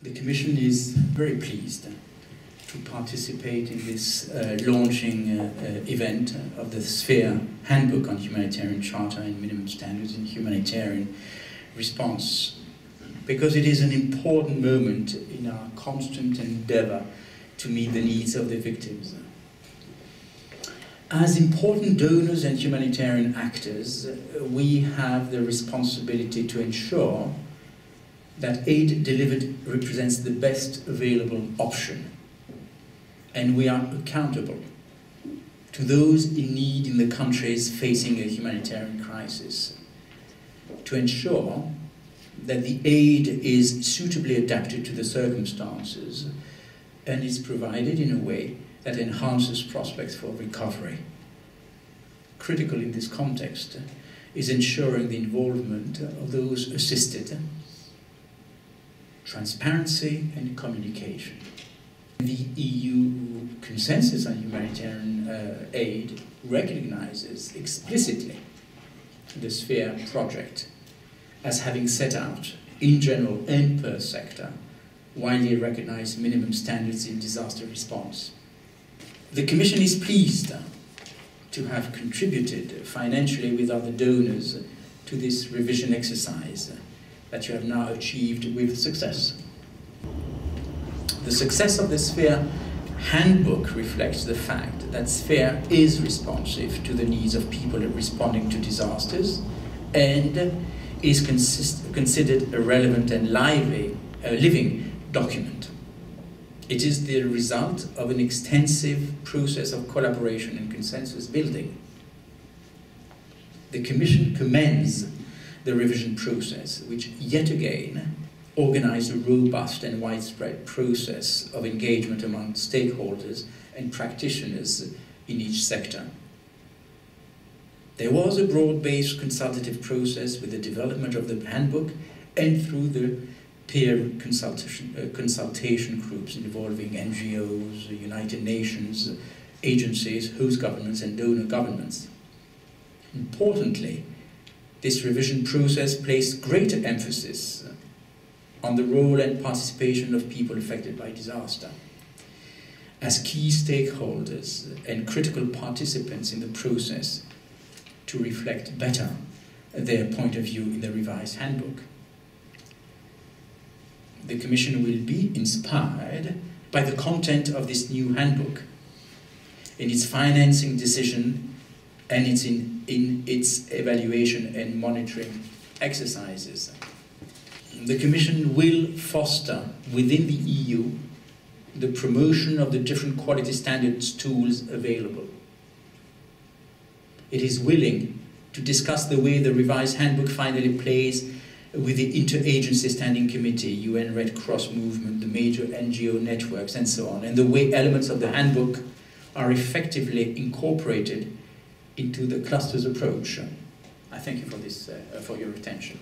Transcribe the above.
The Commission is very pleased to participate in this uh, launching uh, uh, event of the Sphere Handbook on Humanitarian Charter and Minimum Standards in Humanitarian Response, because it is an important moment in our constant endeavor to meet the needs of the victims. As important donors and humanitarian actors, we have the responsibility to ensure that aid delivered represents the best available option and we are accountable to those in need in the countries facing a humanitarian crisis to ensure that the aid is suitably adapted to the circumstances and is provided in a way that enhances prospects for recovery. Critical in this context is ensuring the involvement of those assisted, transparency and communication. The EU consensus on humanitarian uh, aid recognizes explicitly the Sphere project as having set out, in general and per sector, widely recognized minimum standards in disaster response. The Commission is pleased to have contributed financially with other donors to this revision exercise that you have now achieved with success. The success of the Sphere handbook reflects the fact that Sphere is responsive to the needs of people responding to disasters and is considered a relevant and lively, uh, living document. It is the result of an extensive process of collaboration and consensus building. The Commission commends the revision process, which yet again organized a robust and widespread process of engagement among stakeholders and practitioners in each sector. There was a broad-based consultative process with the development of the handbook and through the peer consultation, uh, consultation groups involving NGOs, United Nations, agencies, host governments and donor governments. Importantly, this revision process placed greater emphasis on the role and participation of people affected by disaster. As key stakeholders and critical participants in the process to reflect better their point of view in the revised handbook. The Commission will be inspired by the content of this new handbook in its financing decision and its in, in its evaluation and monitoring exercises the Commission will foster within the EU the promotion of the different quality standards tools available. It is willing to discuss the way the revised handbook finally plays with the interagency standing committee, UN Red Cross movement, the major NGO networks, and so on, and the way elements of the handbook are effectively incorporated into the clusters approach. I thank you for this, uh, for your attention.